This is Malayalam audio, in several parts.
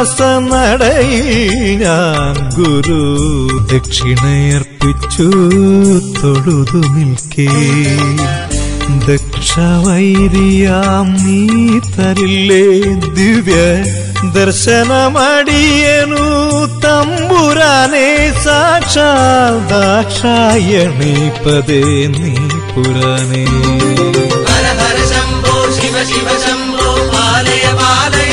കൈലാസ നടയിൽ ഞാൻ ഗുരു ദക്ഷിണയർപ്പിച്ചു തൊഴുതു നിൽക്കേ. ദക്ഷവൈരിയാം നീ തരില്ലേ ദിവ്യ ദർശനമടിയനു തമ്പുരാനെ സാക്ഷാൽ ദാക്ഷായണി പദേ നീ പുരാനേ ശിവ ശിവ ശംഭോ പാലയ പാലയ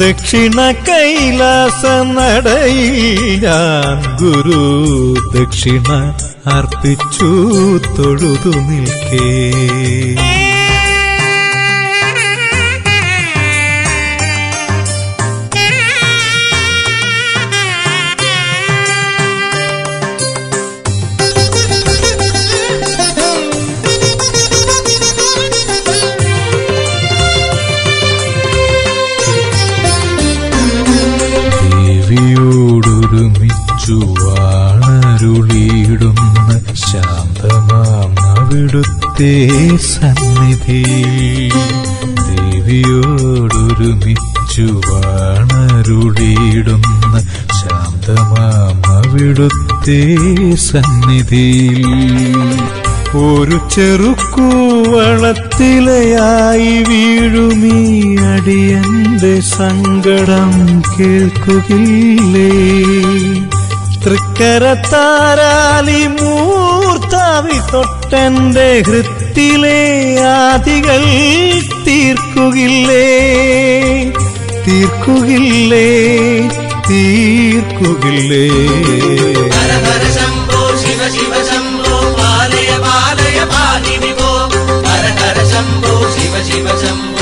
ദക്ഷിണ കൈലാസ നടയിൽ ഞാൻ ഗുരു ദക്ഷിണ അർപ്പിച്ചു തൊഴുതു നിൽക്കേ. അവിടുത്തെ സന്നിധി ദേവിയോടൊരുമിച്ചു വാണരുളിയിടുന്ന ശാന്തമാമവിടുത്തെ സന്നിധിയിൽ ഒരു ചെറുക്കൂവളത്തിലയായി വീഴുമീ അടിയന്റെ സങ്കടം കേൾക്കുകില്ലേ തൃക്കരത്താരാലി മൂർത്താവി തൊട്ടന്റെ ഹൃത്തിലെ ആദികൾ തീർക്കുകില്ലേ? തീർക്കുകില്ലേ? തീർക്കുകില്ലേ? ശിവ ശിവ ശംഭോ.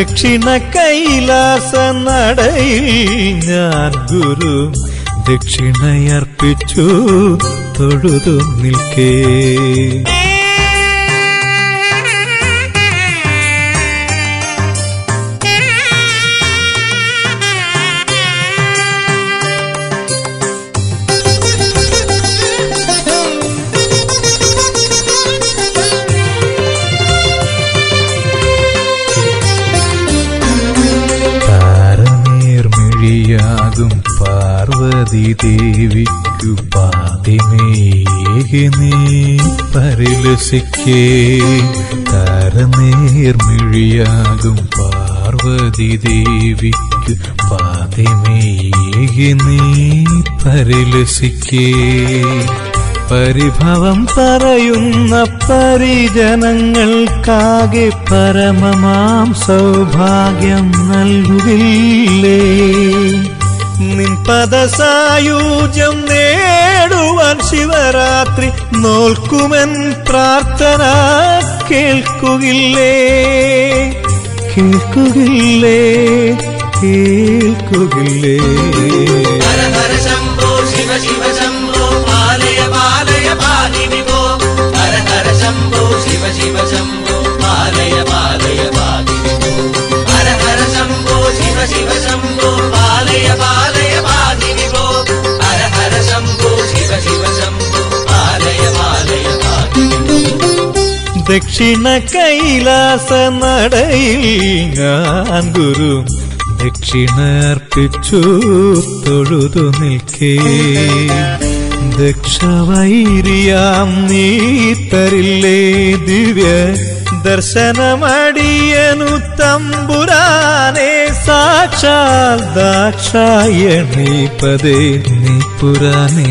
ദക്ഷിണ കൈലാസ നടയിൽ ഞാൻ ഗുരു ദക്ഷിണയർപ്പിച്ചു തൊഴുതു നിൽക്കേ. പാർവതി ദേവിക്കു പാതിമേകി നീ പരിലസിക്കേ തരനേർമിഴിയാകും പാർവതി ദേവിക്കു പാതിമേകി നീ പരിലസിക്കേ പരിഭവം പറയുന്ന പരിജനങ്ങൾക്കാകെ പരമമാം സൗഭാഗ്യം നൽകുകില്ലേ നിൻ നേടുവൻ ശിവരാത്രി നോൽക്കുമെൻ പ്രാർത്ഥന കേൾക്കുകില്ലേ? കേൾക്കുകില്ലേ? കേൾക്കുകില്ലേ? ശിവ ശിവ ശംഭോ പാലയ പാലയ പാലയ പാലയ ഹര ശംഭോ ശിവ ശിവ ശംഭോ പാലയ പാലയ പാലയ ഹര ഹര ശംഭോ ശിവ ശിവ ശംഭോ പാലയ പാലയ ദക്ഷിണ കൈലാസ നടയിൽ ഞാൻ ഗുരു ദക്ഷിണ അർപ്പിച്ചു തൊഴുതു നിൽക്കേ. ദക്ഷവൈരിയാം നീ തരില്ലേ ദിവ്യ ദർശനമടിയനു തമ്പുരാനെ സാക്ഷാൽ ദാക്ഷായണീപദേ നീ പുരാനേ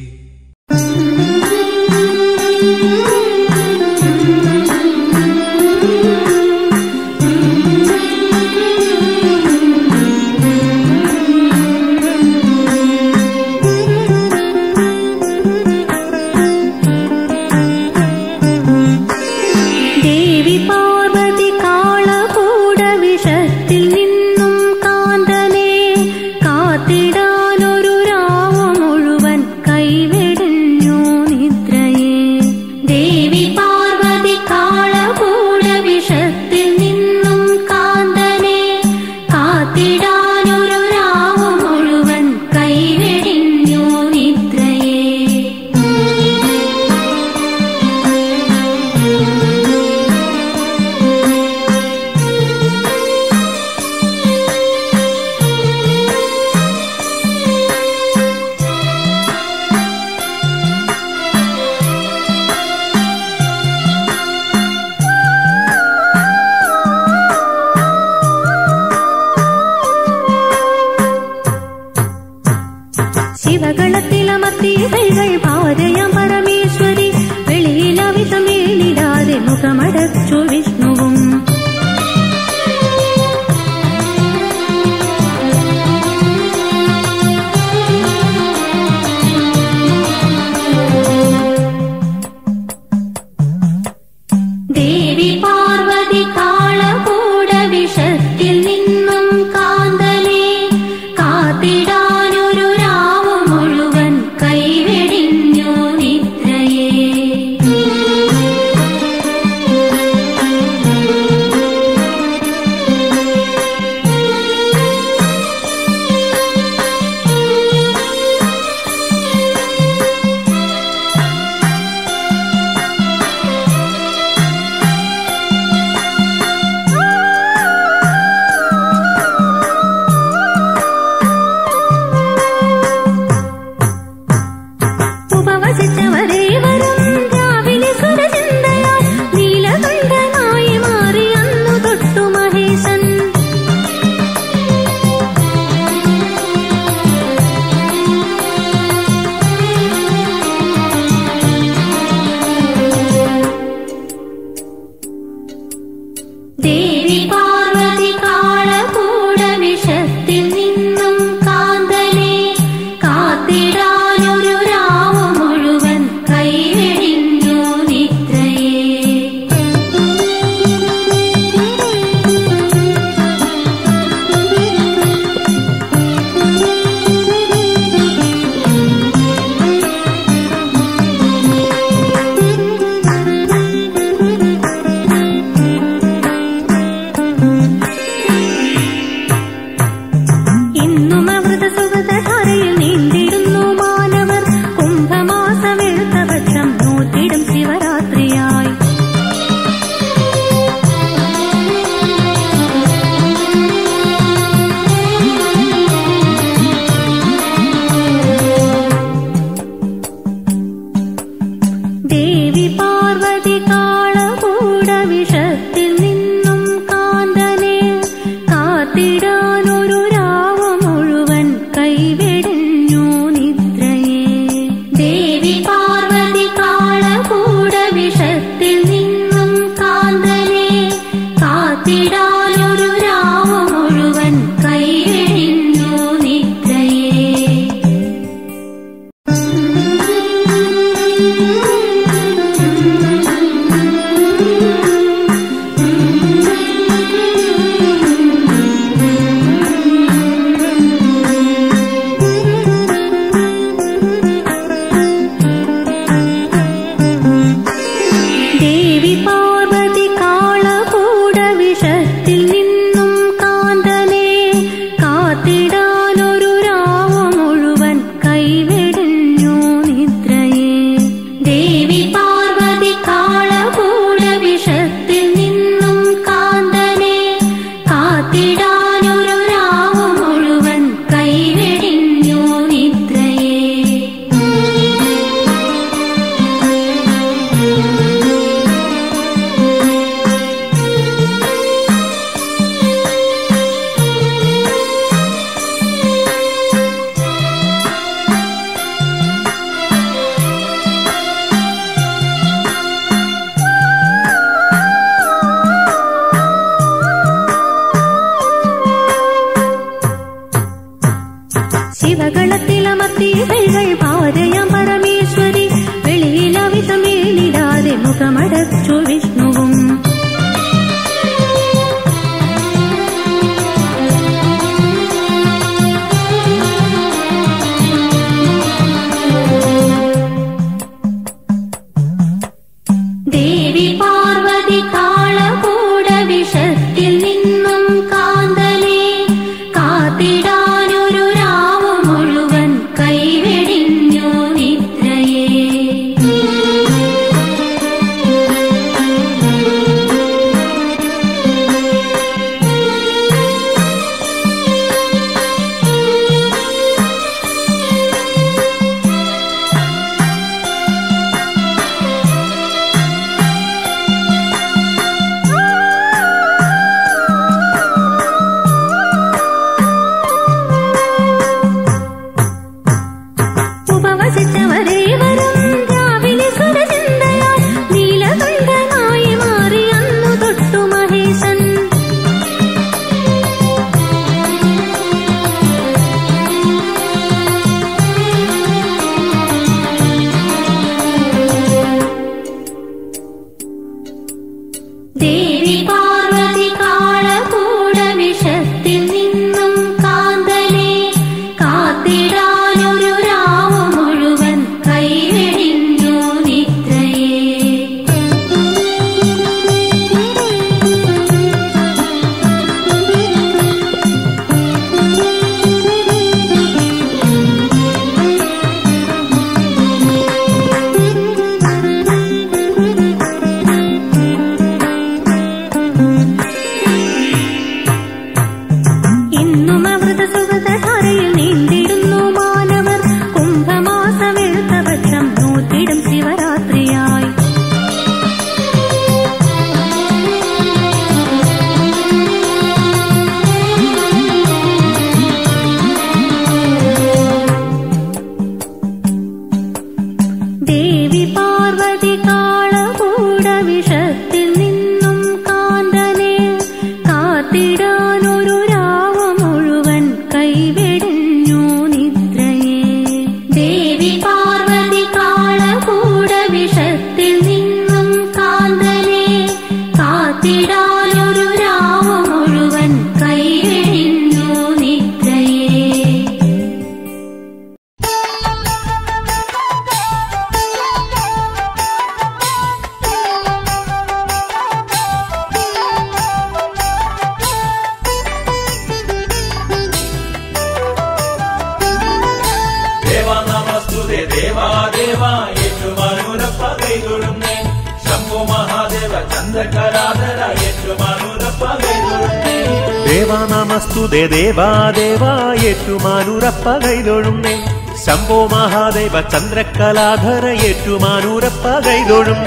மண்டலாதர ஏற்றுமானூரப்பகை தொழும்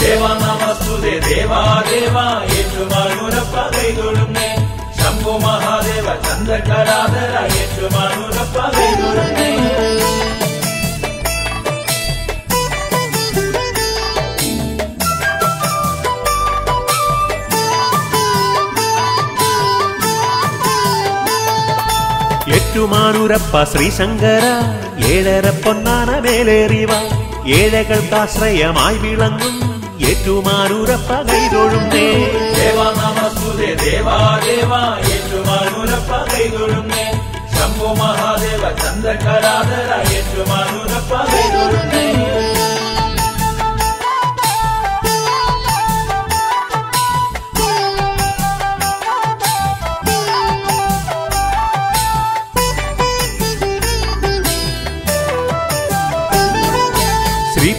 தேவா நமஸ்துதே தேவா தேவா ஏற்றுமானூரப்பகை தொழும் சம்பு மகாதேவ சந்திரகராதர ஏற்றுமானூரப்பகை தொழும் ஏற்றுமானூரப்பா ஸ்ரீசங்கரா. ஏழர பொன்னான மேலேறிவா. ஏழைகள் ஆசிரயமாய் விளங்கும். ஏற்றுமானூரப்பா கைதொழுந்தே தேவா நமஸ்துதே தேவா தேவா. ஏற்றுமானூரப்பா கைதொழுந்தே சம்பு மகாதேவ சந்திரகராதரா ஏற்றுமானூரப்பா கைதொழுந்தே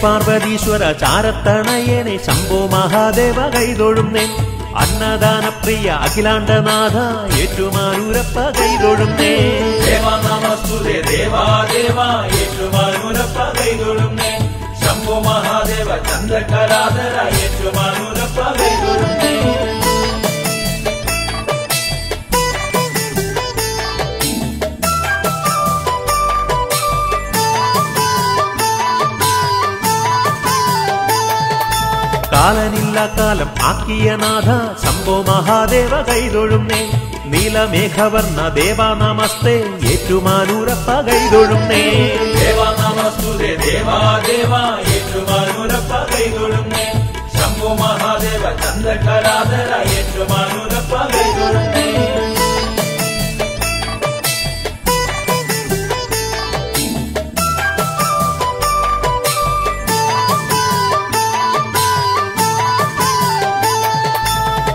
பார்வதீஸ்வர சாரத்தனையனை சம்போ மகாதேவ கைதொழுந்தேன். அன்னதான பிரிய அகிலாண்டநாதா ஏற்றுமாறுரப்ப கைதொழுந்தேன். தேவா நமஸ்துதே தேவா தேவா சம்போ மகாதேவ சந்திரகராதரா ஏற்றுமாறுரப்ப கைதொழுந்தேன். കാലനില്ല കാലം ആക്കിയ നാഥ. ശംഭോ മഹാദേവ കൈതൊഴുന്നേ. നീലമേഘവർണ ദേവാ നമസ്തേ ഏറ്റുമാനൂരപ്പ കൈതൊഴുന്നേ. ദേവാ നമസ്തുതേ ദേവാ. ദേവാ ഏറ്റുമാനൂരപ്പ കൈതൊഴുന്നേ. ശംഭു മഹാദേവ ചന്ദ്രകലാധര ഏറ്റുമാനൂരപ്പ കൈതൊഴുന്നേ.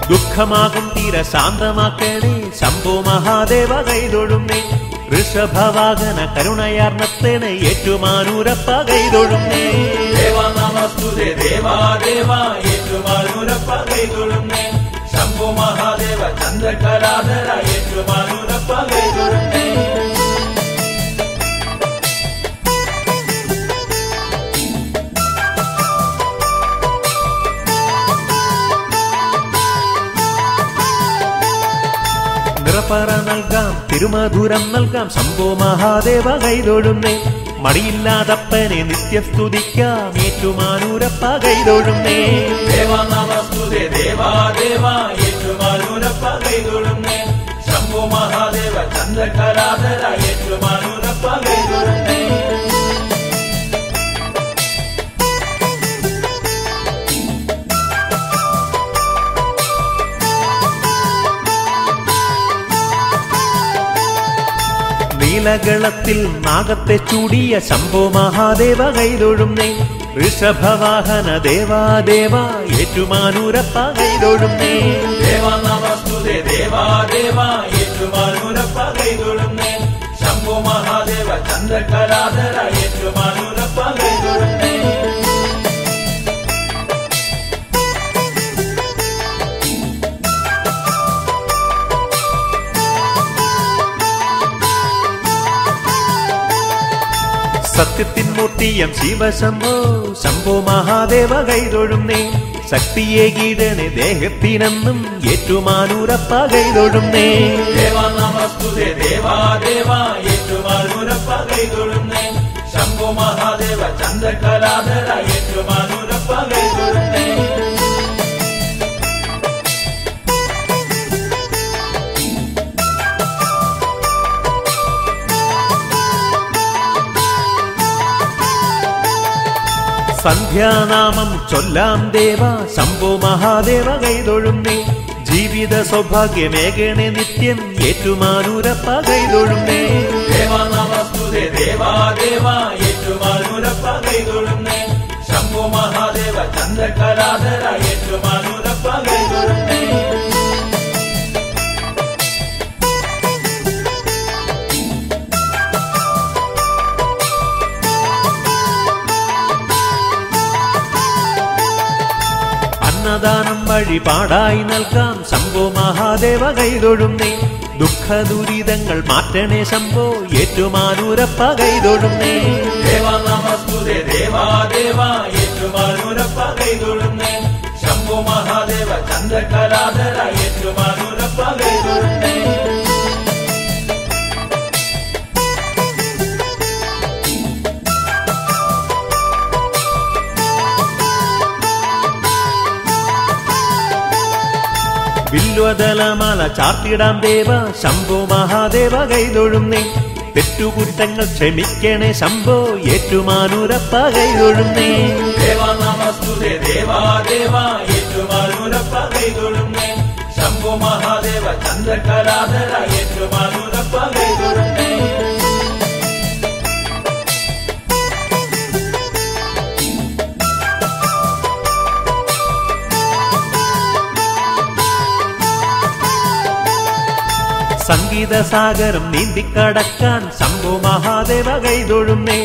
ദുഃഖമാകും തീര ശാന്തമാക്കണേ. ശംഭു മഹാദേവ കൈതൊഴുന്നേ. ഋഷഭവാഹന കരുണയാർന്നത്തേനെ ഏറ്റുമാനൂരപ്പ കൈതൊഴുന്നേ. ദേവാ നമസ്തുതേ ദേവാ ദേവാ ഏറ്റുമാനൂരപ്പ കൈതൊഴുന്നേ. ശംഭു മഹാദേവ ചന്ദ്രകലാധര ഏറ്റുമാനൂരപ്പ കൈതൊഴുന്നേ. നിറപ്പറ നൽകാം തിരുമധുരം നൽകാം ശംഭോ മഹാദേവ കൈതൊഴുന്നേ. മടിയില്ലാതപ്പനെ നിത്യസ്തുതിക്കാം ഏറ്റുമാനൂരപ്പ കൈതൊഴുന്നേ. ദേവാ നമസ്തുതേ ദേവാ ദേവാ ഏറ്റുമാനൂരപ്പ കൈതൊഴുന്നേ. ശംഭു മഹാദേവ ചന്ദ്രകലാധര ഏറ്റുമാനൂരപ്പ കൈതൊഴുന്നേ. നീലകളത്തിൽ നാഗത്തെ ചൂടിയ ശംഭോ മഹാദേവ കൈതൊഴുന്നേ ഋഷഭവാഹന ദേവാദേവ ഏറ്റുമാനൂരപ്പ കൈതൊഴുന്നേ ദേവാ നമസ്തുതേ ദേവാ ദേവാ ഏറ്റുമാനൂരപ്പ കൈതൊഴുന്നേ ശംഭോ മഹാദേവ ചന്ദ്രകലാധര ഏറ്റുമാനൂരപ്പ കൈതൊഴുന്നേ സത്യത്തിൻ മൂർത്തിയം ശിവശംഭോ ശംഭോ മഹാദേവ കൈതൊഴുന്നേ. ശക്തിയെ കീഴണേ ദേഹത്തിനെന്നും ഏറ്റുമാനൂരപ്പ കൈതൊഴുന്നേ. ദേവാ നമസ്തുതേ ദേവാ ദേവാ ഏറ്റുമാനൂരപ്പ കൈതൊഴുന്നേ. ശംഭു മഹാദേവ ചന്ദ്രകലാധര ഏറ്റുമാനൂരപ്പ കൈതൊഴുന്നേ. സന്ധ്യാനാമം ചൊല്ലാം ദേവ. ശംഭു മഹാദേവ കൈതൊഴുന്നേ. ജീവിത സൗഭാഗ്യമേകണേ നിത്യം ഏറ്റുമാനൂരപ്പ കൈതൊഴുന്നേ. ദേവാ നമസ്തുതേ ദേവാ ദേവ ഏറ്റുമാനൂരപ്പ കൈതൊഴുന്നേ. ശംഭു മഹാദേവ ചന്ദ്രകലാധര ഏറ്റുമാനൂരപ്പ കൈതൊഴുന്നേ. അന്നദാനം വഴിപാടായി നൽകാം. ശംഭോ മഹാദേവ കൈതൊഴുന്നേ. ദുഃഖ ദുരിതങ്ങൾ മാറ്റണേ ശംഭോ. ഏറ്റുമാനൂരപ്പ കൈതൊഴുന്നേ. ഏറ്റുമാനൂരപ്പ കൈതൊഴുന്നേ. ശംഭു മഹാദേവ ചന്ദ്രകലാധര. ഏറ്റുമാനൂരപ്പ കൈതൊഴുന്നേ. വില്വദലമാല ചാർത്തിടാം ദേവ. ശംഭോ മഹാദേവ കൈതൊഴുന്നേ. തെറ്റുകുറ്റങ്ങൾ ക്ഷമിക്കണേ ശംഭോ ഏറ്റുമാനൂരപ്പ കൈതൊഴുന്നേ. ദേവാ നമസ്തുതേ. ദേവാ ദേവാ ഏറ്റുമാനൂരപ്പ കൈതൊഴുന്നേ. ശംഭു മഹാദേവ ചന്ദ്രകലാധര ഏറ്റുമാനൂരപ്പ കൈതൊഴുന്നേ. സംഗീത സാഗരം നീന്തിക്കടക്കാൻ ശംഭോ മഹാദേവ കൈതൊഴുന്നേ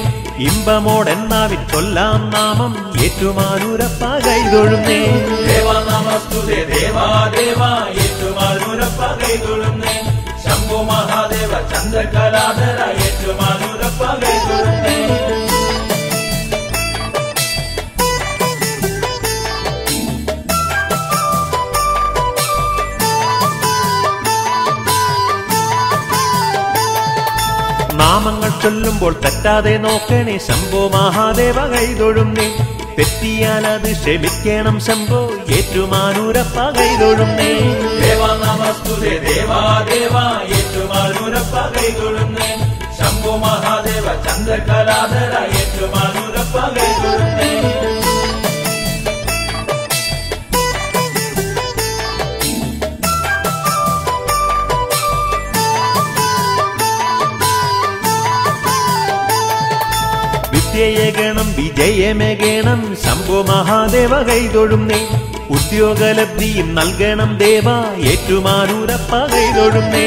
ഇമ്പമോടെന്നാവിൽ കൊല്ലാം നാമം ഏറ്റുമാനൂരപ്പ കൈതൊഴുന്നേ ദേവാ നമസ്തുതേ ദേവാ ദേവാ ഏറ്റുമാനൂരപ്പ കൈതൊഴുന്നേ ശംഭു മഹാദേവ ചന്ദ്രകലാധര ചൊല്ലുമ്പോൾ തെറ്റാതെ നോക്കണേ ശംഭോ മഹാദേവ കൈതൊഴുന്നേ. തെറ്റിയാൽ അത് ക്ഷമിക്കണം ശംഭോ ഏറ്റുമാനൂരപ്പ കൈതൊഴുന്നേ. ശംഭു മഹാദേവ ചന്ദ്രകലാധര ഏറ്റുമാനൂരപ്പ കൈതൊഴുന്നേ. വിദ്യയെ ഗണം വിജയമേ ഗണം ശംഭോ മഹാദേവ കൈതൊഴുന്നേ. ഉദ്യോഗലബ്ധിയും നൽകണം ദേവ ഏറ്റുമാരൂരപ്പ കൈതൊഴുന്നേ.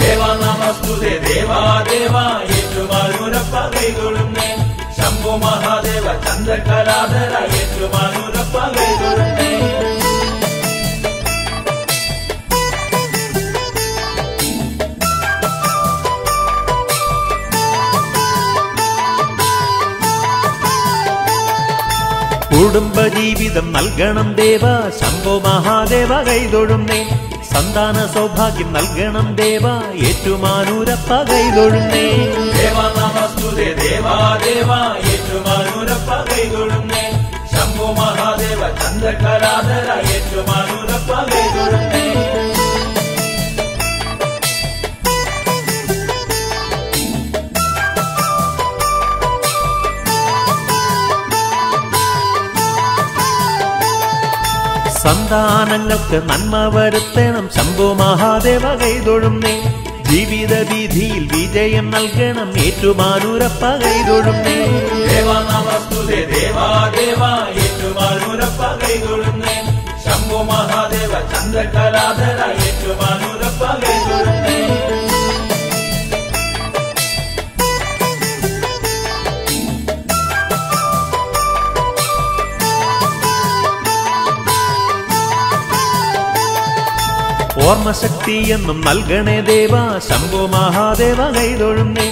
ദേവ നമസ്തുതേ ദേവാ ദേവാ ഏറ്റുമാനൂരപ്പ കൈതൊഴുന്നേ. ശംഭു മഹാദേവ ചന്ദ്രകലാധര ഏറ്റുമാനൂരപ്പ കൈതൊഴുന്നേ കുടുംബജീവിതം നൽകണം ദേവ. ശംഭോ മഹാദേവ കൈതൊഴുന്നേ. സന്താന സൗഭാഗ്യം നൽകണം ദേവ. ഏറ്റുമാനൂരപ്പ കൈതൊഴുന്നേ. ദേവ നമസ്തുതേ ദേവാ ദേവാ ഏറ്റുമാനൂരപ്പ കൈതൊഴുന്നേ. ശംഭു മഹാദേവ ചന്ദ്രകലാധര ഏറ്റുമാനൂരപ്പ കൈതൊഴുന്നേ. സന്താനങ്ങൾക്ക് നന്മ വരുത്തണം. ശംഭു മഹാദേവ കൈതൊഴുന്നേ. ജീവിത വീതിയിൽ വിജയം നൽകണം. ഏറ്റുമാനൂരപ്പ കൈതൊഴുന്നേ. ദേവ നമസ്തുതേ ദേവാ ദേവാ ഏറ്റുമാനൂരപ്പ കൈതൊഴുന്നേ. ശംഭു മഹാദേവ ചന്ദ്രകലാധര ഏറ്റുമാനൂരപ്പ കൈതൊഴുന്നേ. ഓർമ്മശക്തി എന്നും നൽകണേ ദേവ. ശംഭോ മഹാദേവ കൈതൊഴുന്നേ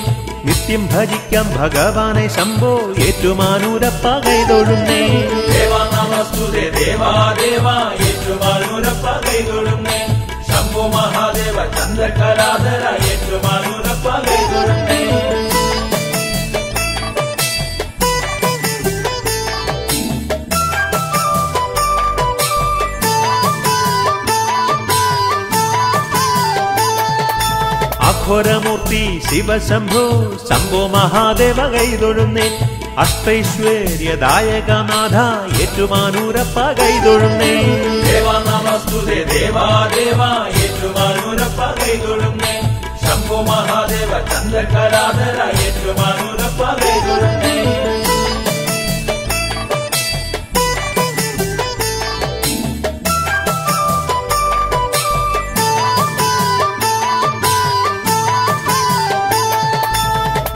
നിത്യം ഭജിക്കാം ഭഗവാനെ ശംഭോ. ഏറ്റുമാനൂരപ്പ കൈതൊഴുന്നേ ശംഭോ മഹാദേവ ചന്ദ്രകലാധര. ഏറ്റുമാനൂരപ്പ കൈതൊഴുന്നേ അഘോരമൂർത്തി ശിവശംഭോ ശംഭോ മഹാദേവ കൈതൊഴുന്നേ അഷ്ടൈശ്വര്യദായകനാഥ ഏറ്റുമാനൂരപ്പ കൈതൊഴുന്നേ ദേവ നമസ്തുതേ ദേവാ ദേവാ ഏറ്റുമാനൂരപ്പ കൈതൊഴുന്നേ ശംഭു മഹാദേവ ചന്ദ്രകലാധര ഏറ്റുമാനൂരപ്പ കൈതൊഴുന്നേ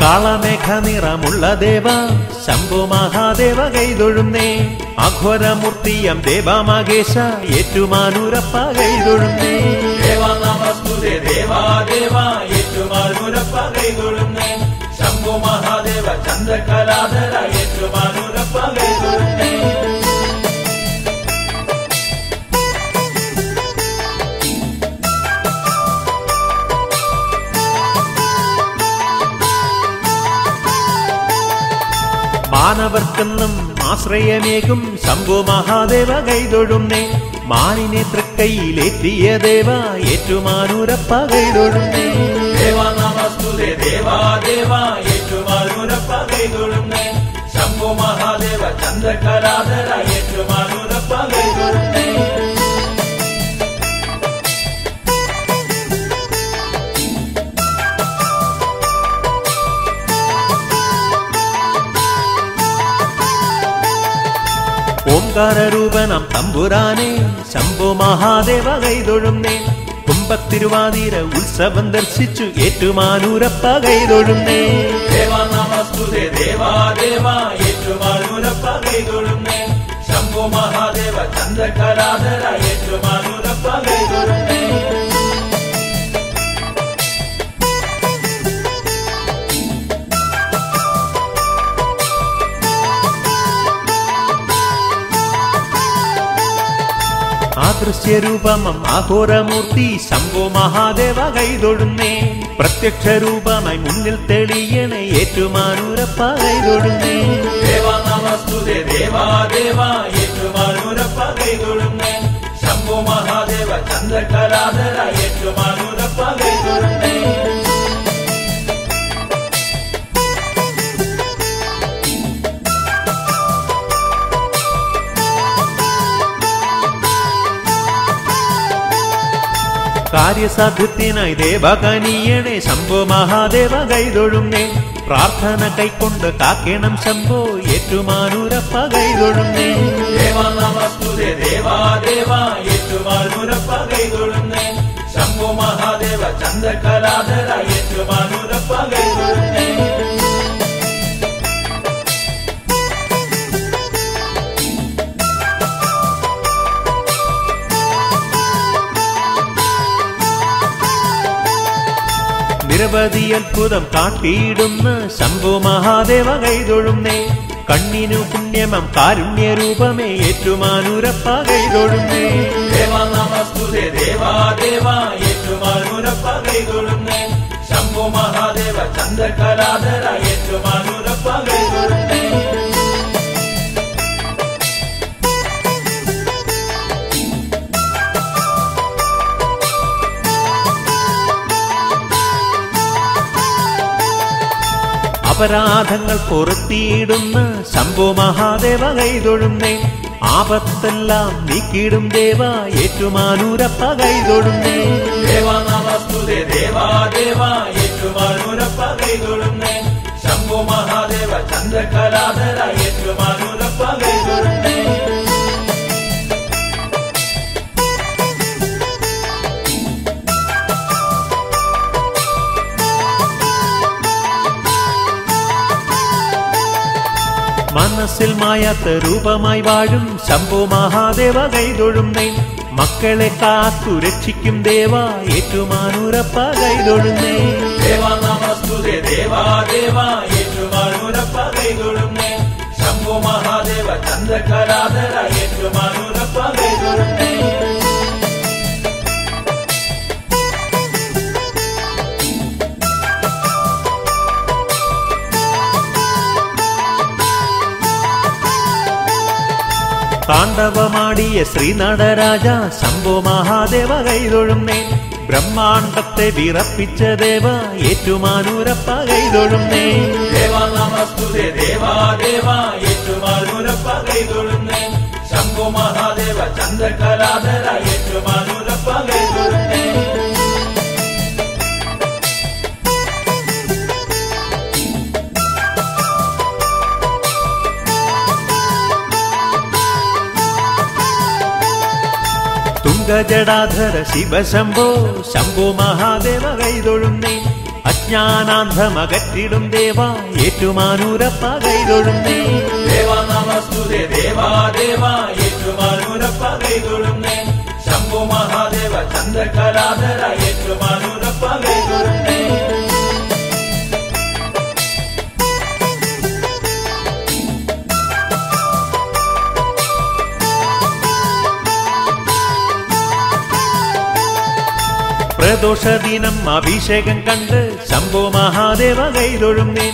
കാളമേഘ നിറമുള്ള ദേവ ശംഭു മഹാദേവ കൈതൊഴുന്നേ അഘോരമൂർത്തിയം ദേവ മകേശ ഏറ്റുമാനൂരപ്പ കൈതൊഴുന്നേ ശംഭു മഹാദേവ ചന്ദ്രകലാധര ഏറ്റുമാനൂരപ്പ കൈതൊഴുന്നേ മാനവർക്കെന്നും ആശ്രയമേകും ശംഭു മഹാദേവ കൈതൊഴുന്നേ. മാനിനെ തൃക്കൈയിലെത്തിയ ദേവ ഏറ്റുമാനൂരപ്പ കൈതൊഴുന്നേ. ദേവ ദേവാ ഏറ്റുമാനൂരപ്പ ശംഭു മഹാദേവ ചന്ദ്രകലാധര ഏറ്റുമാനൂരപ്പ കൈതൊഴുന്നേ. ഓംകാരൂപനം തമ്പുരാനെ ശംഭു മഹാദേവ കൈതൊഴുന്നേ കുംഭത്തിരുവാതിര ഉത്സവം ദർശിച്ചു ഏറ്റുമാനൂരപ്പ കൈതൊഴുന്നേ ദേവ നമസ്തുതേ ദേവാ ദേവാ ഏറ്റുമാനൂരപ്പ കൈതൊഴുന്നേ ശംഭു മഹാദേവ ചന്ദ്രകലാധര ഏറ്റുമാനൂരപ്പ കൈതൊഴുന്നേ ആദൃശ്യരൂപമം ആഘോരമൂർത്തി ശംഭു മഹാദേവ കൈതൊഴുന്നേ പ്രത്യക്ഷ രൂപമായി മുന്നിൽ തെളിയണേ ഏറ്റുമാനൂരപ്പ കൈതൊഴുന്നേ ദേവ നമ നമസ്തുതേ ദേവാദേവ ഏറ്റുമാനൂരപ്പ കൈതൊഴുന്നേ ശംഭു മഹാദേവ ചന്ദ്രകലാധര ഏറ്റുമാനൂരപ്പ കൈതൊഴുന്നേ കാര്യസാധ്യത്തിനായി ദേവകനീയണേ ശംഭോ മഹാദേവ കൈതൊഴുന്നേ പ്രാർത്ഥന കൈക്കൊണ്ട് കാക്കണം ശംഭോ ഏറ്റുമാനൂരപ്പ കൈതൊഴുന്നേ ദേവ നമസ്തുതേ ദേവാദേവ ഏറ്റുമാനൂരപ്പ കൈതൊഴുന്നേ ശംഭു മഹാദേവ ചന്ദ്രകലാധര ഏറ്റുമാനൂരപ്പ കൈതൊഴുന്നേ നിരവധി അത്ഭുതം കാട്ടിയിടുന്ന. ശംഭു മഹാദേവ കൈതൊഴുന്നേ. കണ്ണിനു പുണ്യമം കാരുണ്യരൂപമേ. ഏറ്റുമാനൂരപ്പ കൈതൊഴുന്നേ. ദേവ നമസ്തുതേ ദേവാദേവ ഏറ്റുമാനൂരപ്പ കൈതൊഴുന്നേ. ശംഭു മഹാദേവ ചന്ദ്രകലാധര ഏറ്റുമാനൂരപ്പ കൈതൊഴുന്നേ. അപരാധങ്ങൾ പൊറുത്തിയിടുന്ന ശംഭു മഹാദേവ കൈതൊഴുന്നേ. ആപത്തെല്ലാം നീക്കിയിടും ദേവ ഏറ്റുമാനൂരപ്പ കൈതൊഴുന്നേ. ദേവ നമസ്തുതേ ദേവാദേവ ഏറ്റുമാനൂരപ്പ കൈതൊഴുന്നേ. ശംഭു മഹാദേവ ചന്ദ്രകലാധര ഏറ്റുമാനൂരപ്പ കൈതൊഴുന്നേ. മനസ്സിൽ മായാത്ത രൂപമായി വാഴും ശംഭു മഹാദേവ കൈതൊഴും നെയ്. മക്കളെ കാത്തു രക്ഷിക്കും ദേവ ഏറ്റുമാനൂരപ്പ കൈതൊഴുന്നേ ദേവ നമസ്തുതേ ഏറ്റുമാനൂരപ്പ കൈതൊഴുന്നേ ശംഭു മഹാദേവ ചന്ദ്രകലാധര ഏറ്റുമാനൂരപ്പ കൈതൊഴുന്നേ താണ്ഡവമാടിയ ശ്രീനടരാജ ശംഭോ മഹാദേവ കൈതൊഴുന്നേ. ബ്രഹ്മാണ്ടത്തെ വിറപ്പിച്ച ദേവ ഏറ്റുമാനൂരപ്പ കൈതൊഴുന്നേ. ദേവ ദേവാ ഏറ്റുമാനൂരപ്പ കൈതൊഴുന്നേ. ശംഭോ മഹാദേവ ചന്ദ്രകലാധര ഏറ്റുമാനൂരപ്പ കൈതൊഴുന്നേ. തുങ്കജടാധര ശിവശംഭോ ശംഭോ മഹാദേവ കൈതൊഴുന്നേ അജ്ഞാനാന്ധമകറ്റിടും ദേവ ഏറ്റുമാനൂരപ്പ കൈതൊഴുന്നേ നമസ്തു ദേവാ ദേവാ ഏറ്റുമാനൂരപ്പ കൈതൊഴുന്നേ ശംഭു മഹാദേവ ചന്ദ്രകലാധര ഏറ്റുമാനൂരപ്പ കൈതൊഴുന്നേ പ്രദോഷദിനം അഭിഷേകം കണ്ട് ശംഭോ മഹാദേവ കൈതൊഴുന്നേ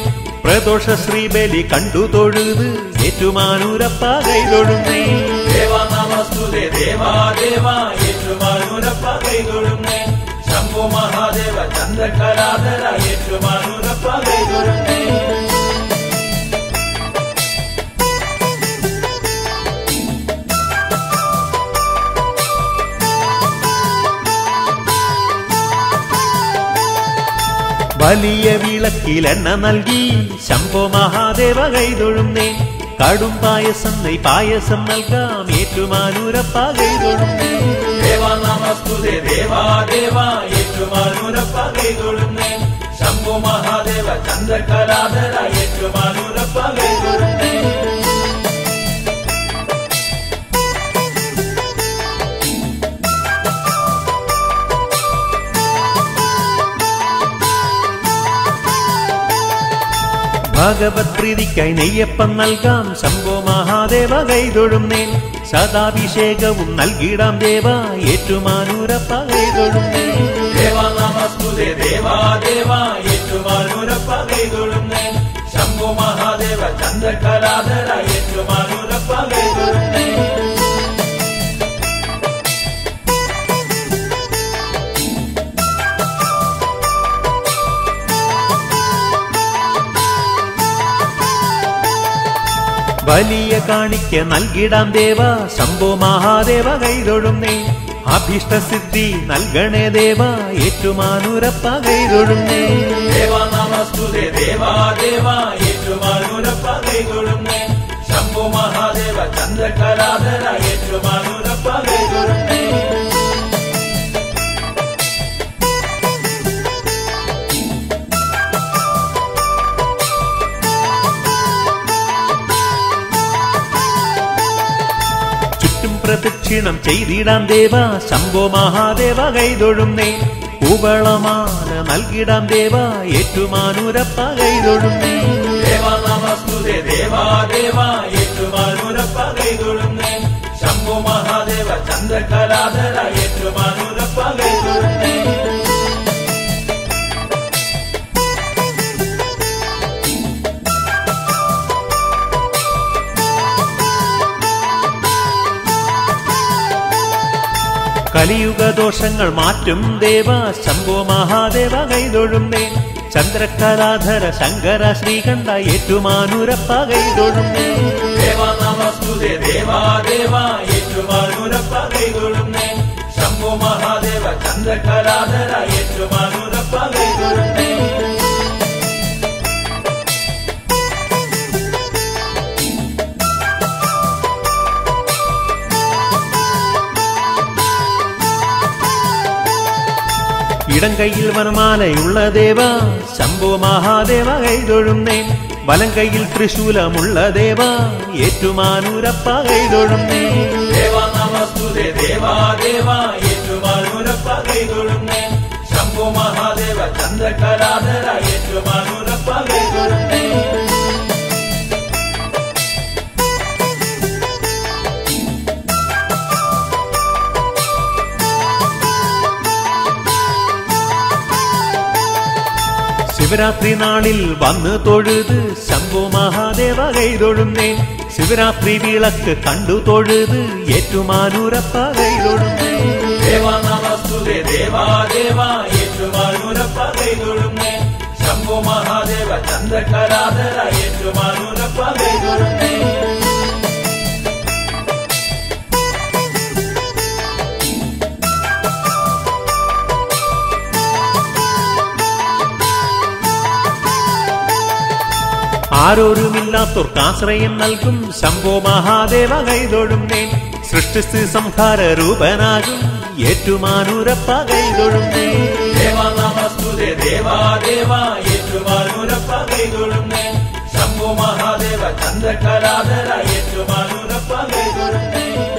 പ്രദോഷ ശ്രീബലി കണ്ടു തൊഴുത് ഏറ്റുമാനൂരപ്പ കൈതൊഴുന്നേ ദേവ നമസ്തുതേ ദേവാദേവ ഏറ്റുമാനൂരപ്പ കൈതൊഴുന്നേ ശംഭു മഹാദേവ ചന്ദ്രകലാധര ഏറ്റുമാനൂരപ്പ കൈതൊഴുന്നേ വലിയ വിളക്കിലെണ്ണ നൽകി. ശംഭോ മഹാദേവ കൈതൊഴുന്നേ. കടും പായസം നെയ് പായസം നൽകാം. ഏറ്റുമാനൂരപ്പ കൈതൊഴുന്നേ. ദേവ നമസ്തുതേ ദേവാദേവ ഏറ്റുമാനൂരപ്പ കൈതൊഴുന്നേ. ശംഭു മഹാദേവ ചന്ദ്രകലാധര ഏറ്റുമാനൂരപ്പ കൈതൊഴുന്നേ. ഭഗവത് പ്രീതിക്കായി നെയ്യപ്പം നൽകാം. ശംഭോ മഹാദേവ കൈതൊഴുന്നേ സദാഭിഷേകവും നൽകിടാം ദേവ ഏറ്റുമാനൂരപ്പ കൈതൊഴും നേൻ. ശംഭു മഹാദേവ ചന്ദ്രകലാധര ഏറ്റുമാനൂരപ്പ കൈതൊഴുന്നേ വലിയ കാണിക്ക നൽകിടാം ദേവ. ശംഭോ മഹാദേവ കൈതൊഴുന്നേ. അഭീഷ്ടസിദ്ധി നൽകണേ ദേവ. ഏറ്റുമാനൂരപ്പ കൈതൊഴുന്നേ. ദേവ നമസ്തുതേ. ദേവാ ദേവ. ഏറ്റുമാനൂരപ്പ ശംഭു മഹാദേവ ചന്ദ്രകലാധര. ഏറ്റുമാനൂരപ്പ കൈതൊഴുന്നേ. ചുറ്റും പ്രദക്ഷിണം ചെയ്തിടാം ദേവ ശംഭോ മഹാദേവ കൈതൊഴുന്നേ കൂവളമാല നൽകിടാം ദേവ ഏറ്റുമാനൂരപ്പ കൈതൊഴുന്നേ ദേവ നമസ്തുതേ ദേവാ ദേവ ഏറ്റുമാനൂരപ്പ കൈതൊഴുന്നേ ശംഭു മഹാദേവ ചന്ദ്രകലാധര ഏറ്റുമാനൂരപ്പ കൈതൊഴുന്നേ കലിയുഗ ദോഷങ്ങൾ മാറ്റും ദേവ ശംഭോ മഹാദേവ കൈതൊഴുന്നേ. ചന്ദ്രകലാധര ശങ്കര ശ്രീകണ്ഠ ഏറ്റുമാനൂരപ്പ ദേവാ ദേവ ഏറ്റുമാനൂരപ്പ കൈതൊഴുന്നേ. ശംഭു മഹാദേവ ചന്ദ്രകലാധര ഏറ്റുമാനൂരപ്പ കൈതൊഴുന്നേ. ഇടം കയ്യിൽ വനമാലയുള്ള ദേവ ശംഭോ മഹാദേവ കൈതൊഴുന്നേ വലം കയ്യിൽ തൃശൂലമുള്ള ദേവ ഏറ്റുമാനൂരപ്പ കൈതൊഴുന്നേ ദേവ നമസ്തുതേ ദേവാ ദേവ ഏറ്റുമാനൂരപ്പ കൈതൊഴുന്നേ ശംഭു മഹാദേവ ചന്ദ്രകലാധര ഏറ്റുമാനൂരപ്പ കൈതൊഴുന്നേ ശിവരാത്രി നാളിൽ വന്ന് തൊഴുത് ശംഭു മഹാദേവ കൈതൊഴുന്നേ. ശിവരാത്രി വിളക്ക് കണ്ടു തൊഴുത് ഏറ്റുമാനൂരപ്പ കൈതൊഴുന്നേ. ദേവ നമസ്തുതേ ദേവാ ദേവ ഏറ്റുമാനൂരപ്പ ശംഭു മഹാദേവ ചന്ദ്രകരാധര ഏറ്റുമാനൂരപ്പ കൈതൊഴുന്നേ. ആരോരുമില്ലാത്തോർക്ക് ആശ്രയം നൽകും ശംഭോ മഹാദേവ കൈതൊഴുന്നേ സൃഷ്ടിസ്ഥി സംഹാര രൂപനാകും ഏറ്റുമാനൂരപ്പ കൈതൊഴുന്നേ ദേവ നമസ്തുതേ ദേവാ ദേവ ഏറ്റുമാനൂരപ്പ കൈതൊഴുന്നേ ശംഭു മഹാദേവ ചന്ദ്രകലാധര ഏറ്റുമാനൂരപ്പ കൈതൊഴുന്നേ ദേവ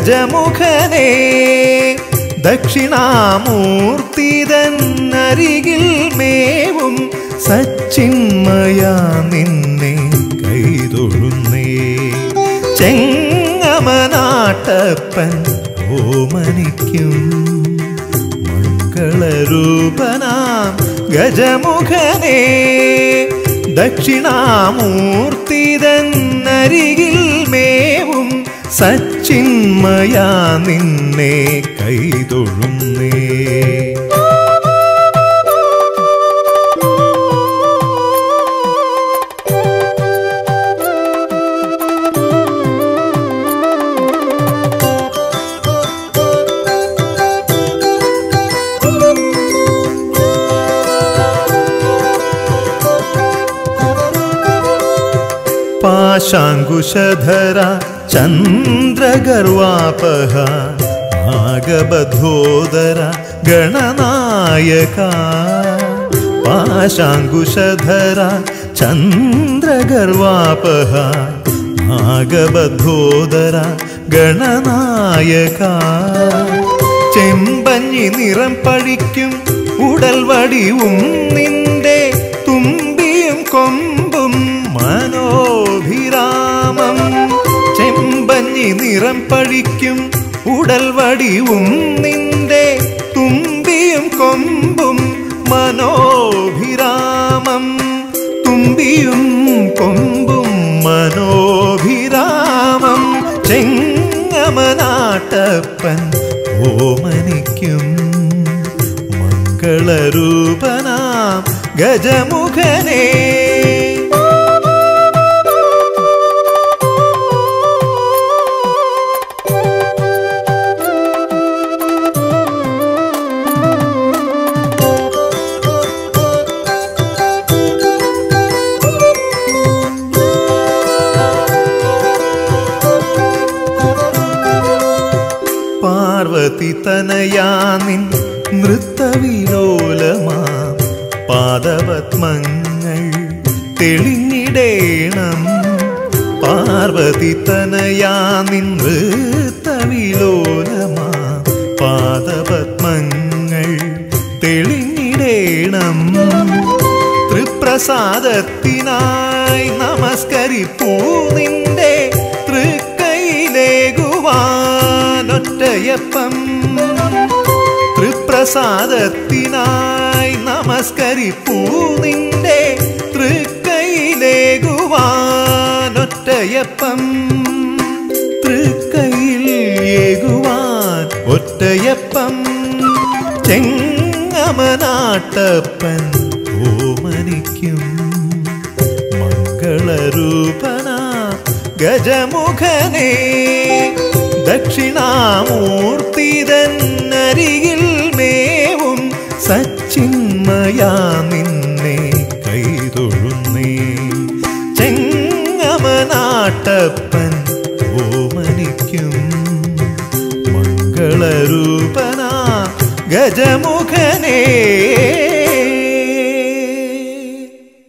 ഗജമുഖനേ ദക്ഷിണാമൂർത്തിതന്നരികിൽ മേവും സച്ചിന്മയാ നിന്നെ കൈതൊഴുന്നേ. ചെങ്ങമനാട്ടപ്പൻ ഓമനിക്കും മംഗളരൂപനാം ഗജമുഖനേ ദക്ഷിണാമൂർത്തിതന്നരികിൽ മേവും ചിന്മയാ നിന്നെ കൈതൊഴുന്നേ पाशाङ्कुशधरा ചന്ദ്രഗർവാപഹ നാഗബദ്ധോദര ഗണനായക പാശാങ്കുശധര ചന്ദ്രഗർവാപഹ നാഗബദ്ധോദര ഗണനായക ചെമ്പഞ്ഞി നിറം പഴിക്കും ഉടൽ വടിവും നിറം പഴിക്കും ഉടൽ വടിവും നിന്റെ തുമ്പിയും കൊമ്പും മനോഭിരാമം. തുമ്പിയും കൊമ്പും മനോഭിരാമം. ചെങ്ങമനാട്ടപ്പൻ ഓമനിക്കും. മംഗളരൂപനാം ഗജമുഖനേ പാർവതി തനയാ നിന്ന് തവിലോലമാ പാദപത്മങ്ങൾ തെളിഞ്ഞിടേണം. തൃപ്രസാദത്തിനായി നമസ്കരിപ്പൂ നിന്റെ തൃക്കൈലേകുവാനൊറ്റയപ്പം. തൃപ്രസാദത്തിനായി നമസ്കരിപ്പൂ നിന്റെ തൃക്കൈലേകുവാനൊറ്റയപ്പം തൃക്കയിൽ ഏകുവാൻ ഒറ്റയപ്പം ചെങ്ങമനാട്ടപ്പൻ ഓമനിക്കും മംഗളരൂപന ഗജമുഖനേ ദക്ഷിണാമൂർത്തിതന്നരികിൽ മേവും സച്ചിന്മയാ ചെങ്ങമനാട്ടപ്പൻ ഓമനിക്കും മംഗളരൂപന ഗജമുഖനേ.